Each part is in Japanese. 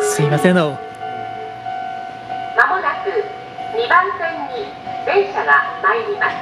すいません。のまもなく2番線に電車が参ります。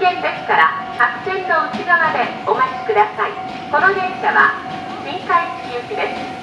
危険ですから白線の内側でお待ちください。この電車は新海地行きです。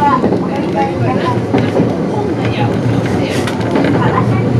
はお乗り換えください。